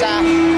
better.